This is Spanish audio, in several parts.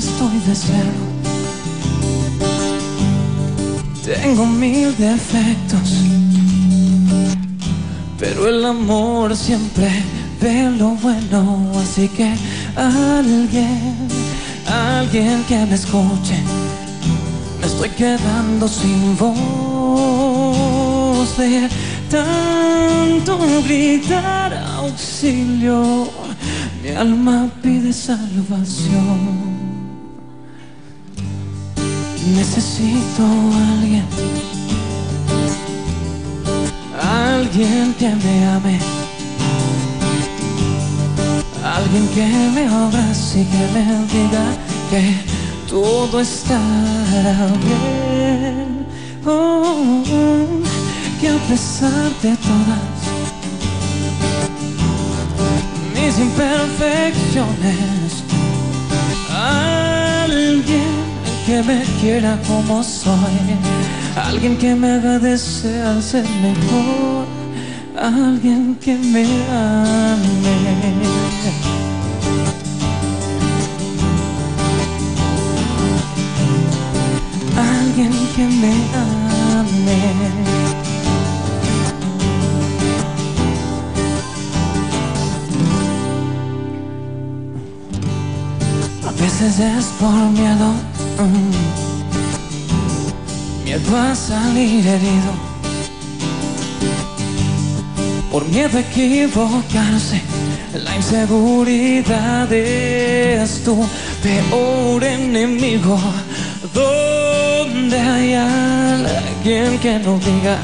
estoy de cero. Tengo mil defectos, pero el amor siempre ve lo bueno. Así que alguien, alguien que me escuche, me estoy quedando sin voz de tanto gritar auxilio. Mi alma pide salvación. Necesito alguien, alguien que me ame, alguien que me abrace y que me diga que todo estará bien. Oh, que a pesar de todas mis imperfecciones, que me quiera como soy, alguien que me haga desear ser mejor, alguien que me ame. Alguien que me ame. A veces es por miedo, miedo a salir herido, por miedo a equivocarse. La inseguridad es tu peor enemigo. Donde hay alguien que no diga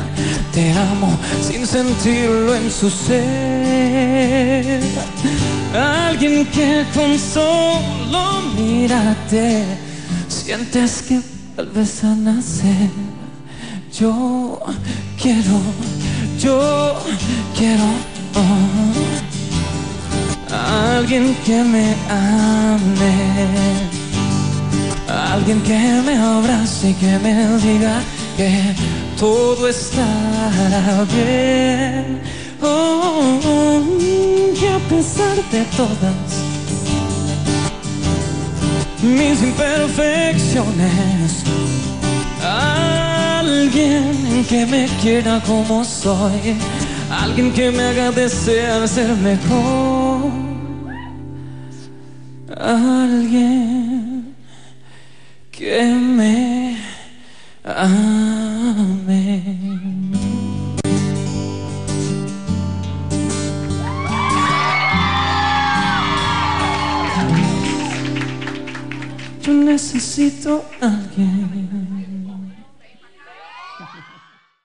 te amo sin sentirlo en su ser. Alguien que con solo mirarte sientes que vuelves a nacer. Yo quiero, yo quiero oh, alguien que me ame, alguien que me abrace y que me diga que todo estará bien. Oh, que a pesar de todas mis imperfecciones, alguien que me quiera como soy, alguien que me haga desear ser mejor, alguien que me ame. Yo necesito alguien.